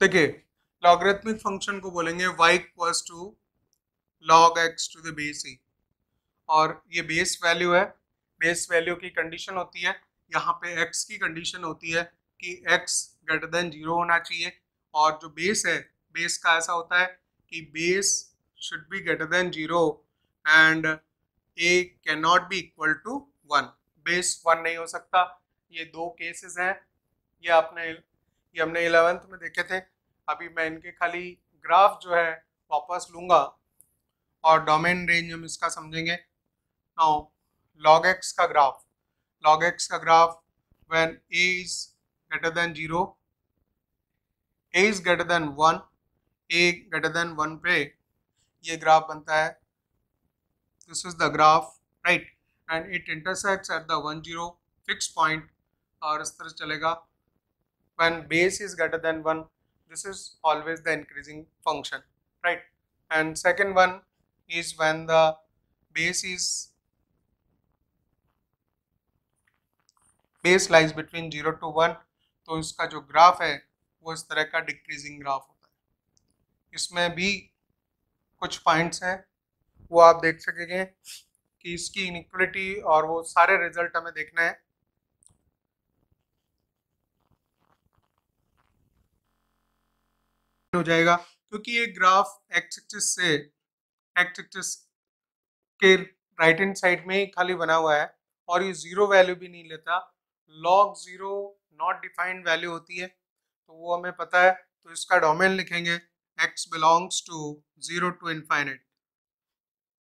देखिए logarithmic function को बोलेंगे y equals to log x to the base e और ये बेस वैल्यू है। बेस वैल्यू की कंडीशन होती है। यहाँ पे x की कंडीशन होती है कि x ग्रेटर देन ज़ीरो होना चाहिए। और जो बेस है बेस का ऐसा होता है कि base should be greater than zero and a can not be equal to one base one नहीं हो सकता। ये दो केसेस हैं। ये आपने ये हमने इलेवेंथ में देखे थे। अभी मैं इनके खाली ग्राफ जो है वापस लूँगा और डोमेन रेंज हम इसका समझेंगे। नाउ log x का ग्राफ। लॉग एक्स का graph when a is greater than zero a is greater than one a greater than one पे ये ग्राफ बनता है। This is the graph right and it intersects at the one zero fix point और इस तरह चलेगा। When base is greater than 1 this is always the increasing function right and second one is when the base is base lies between 0 to 1 तो इसका जो graph है वो इस तरह का डिक्रीजिंग ग्राफ होता है इसमें भी कुछ पॉइंट्स हैं वो आप देख सकेंगे कि इसकी इनक्वलिटी और वो सारे रिज़ल्ट हमें देखना है हो जाएगा, क्योंकि ये ग्राफ एक्स एक्सिस से एक्स एक्सिस के राइट हैंड साइड में ही खाली बना हुआ है और ये ज़ीरो वैल्यू भी नहीं लेता। Log zero not defined value होती है तो वो हमें पता है तो इसका डोमेन लिखेंगे, x belongs to zero to infinite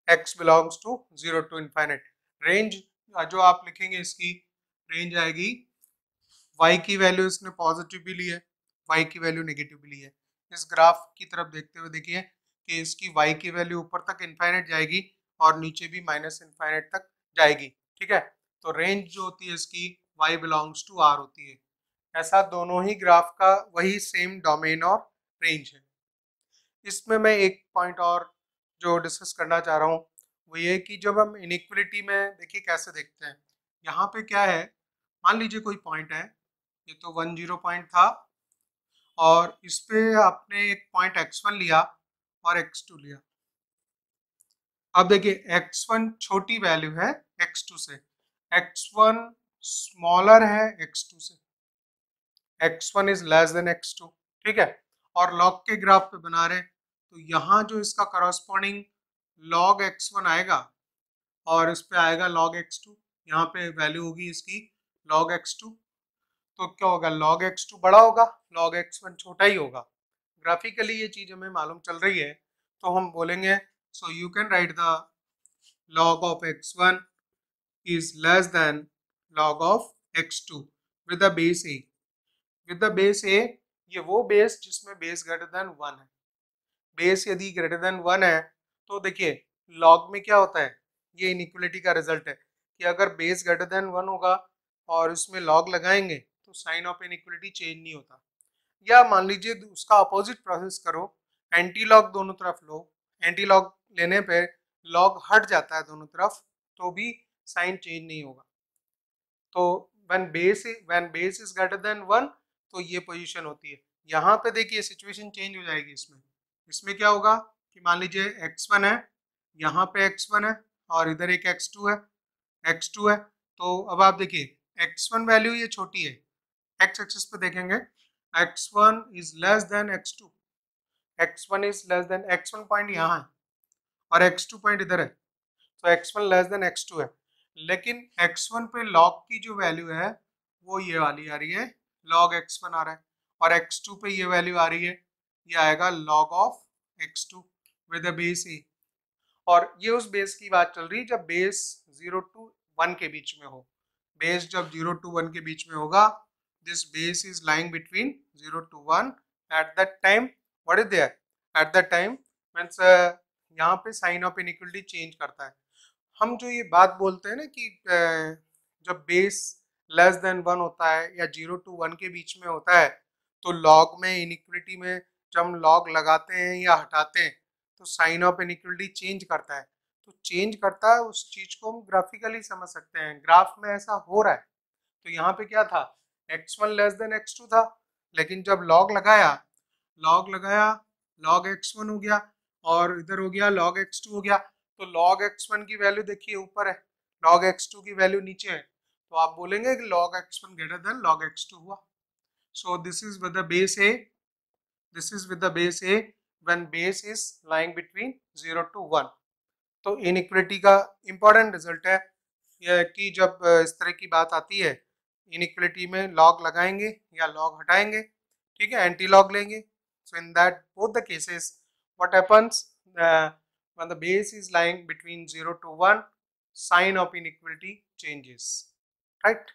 x belongs to zero to infinite range जो आप लिखेंगे इसकी रेंज आएगी। y की वैल्यू इसने पॉजिटिव भी ली है, y की वैल्यू नेगेटिव भी ली है। इस ग्राफ की तरफ़ देखते हुए देखिए कि इसकी वाई की वैल्यू ऊपर तक इनफाइनेट जाएगी और नीचे भी माइनस इन्फाइनेट तक जाएगी, ठीक है? तो रेंज जो होती है इसकी वाई बिलोंग्स टू आर होती है। ऐसा दोनों ही ग्राफ का वही सेम डोमेन और रेंज है। इसमें मैं एक पॉइंट और जो डिस्कस करना चाह रहा हूँ, वो ये कि जब हम इनिक्वलिटी में देखिए कैसे देखते हैं, यहाँ पे क्या है, मान लीजिए कोई पॉइंट है, ये तो वन ज़ीरो पॉइंट था और इस पे आपने एक पॉइंट एक्स वन लिया और एक्स टू लिया। अब देखिए एक्स वन छोटी वैल्यू है एक्स टू से। एक्स वन स्मॉलर है एक्स टू से। X one is less than X two ठीक है? और लॉग के ग्राफ पे बना रहे तो यहाँ जो इसका करस्पॉन्डिंग लॉग एक्स वन आएगा और इस पे आएगा लॉग एक्स टू यहाँ पे वैल्यू होगी इसकी लॉग एक्स टू तो क्या होगा? लॉग एक्स टू बड़ा होगा। लॉग एक्स वन छोटा ही होगा। ग्राफिकली ये चीज़ हमें मालूम चल रही है तो हम बोलेंगे so you can write the log of x1 is less than log of x2 with the base a. With the base a, ये वो बेस जिसमें बेस ग्रेटर देन वन है। बेस यदि ग्रेटर देन वन है तो देखिए log में क्या होता है? ये इनइक्वलिटी का रिज़ल्ट है कि अगर बेस ग्रेटर देन वन होगा और उसमें लॉग लगाएँगे तो साइन ऑफ़ इनइक्वलिटी चेंज नहीं होता। या मान लीजिए उसका अपोजिट प्रोसेस करो एंटी लॉग दोनों तरफ़ लो एंटी लॉग लेने पे लॉग हट जाता है दोनों तरफ़ तो भी साइन चेंज नहीं होगा। तो when base when base is greater than one तो ये पोजीशन होती है। यहाँ पे देखिए सिचुएशन चेंज हो जाएगी इसमें। इसमें क्या होगा कि मान लीजिए एक्स वन है, यहाँ पे एक्स वन है, और इधर एक एक्स टू है एक्स टू है तो अब आप देखिए एक्स वन वैल्यू ये छोटी है। एक्स एक्सिस पे देखेंगे X one is less than X two X one is less than X one point यहाँ है और एक्स टू पॉइंट इधर है। तो X one less than X two है। लेकिन एक्स वन पे लॉग की जो वैल्यू है, वो ये वाली आ रही है। एक्स वन आ रहा है और एक्स टू पे ये वैल्यू आ रही है। ये आएगा log of X two with base A और ये उस बेस की बात चल रही है जब बेस ज़ीरो टू वन के बीच में हो। बेस जब ज़ीरो टू वन के बीच में होगा this base is lying between 0 to 1 at that time. What is there? At that time means uh, यहाँ पे साइन ऑफ़ इनइक्वलिटी चेंज करता है। हम जो ये बात बोलते हैं ना कि uh, जब बेस लेस देन वन होता है या ज़ीरो टू वन के बीच में होता है तो लॉग में इनइक्वलिटी में जब हम लॉग लगाते हैं या हटाते हैं तो साइन ऑफ़ इनइक्वलिटी चेंज करता है। तो चेंज करता है उस चीज़ को हम ग्राफिकली समझ सकते हैं। ग्राफ में ऐसा हो रहा है। तो यहाँ पे क्या था? X one less than X two था, लेकिन जब लॉग लगाया लॉग लगाया लॉग एक्स वन हो गया और इधर हो गया लॉग एक्स टू हो गया तो लॉग एक्स वन की वैल्यू देखिए, ऊपर है लॉग एक्स टू की वैल्यू नीचे है तो आप बोलेंगे कि log x1 greater than log x2 हुआ। So this is with the base a, this is with the base a when base is lying between 0 to 1 तो इनइक्वलिटी का इंपॉर्टेंट रिज़ल्ट है कि जब, इस तरह की बात आती है इन इक्वलिटी में लॉग लगाएँगे या लॉग हटाएँगे, ठीक है एंटी लॉग। लेंगे so in that both the cases what happens the base is lying between zero to one sign of inequality changes right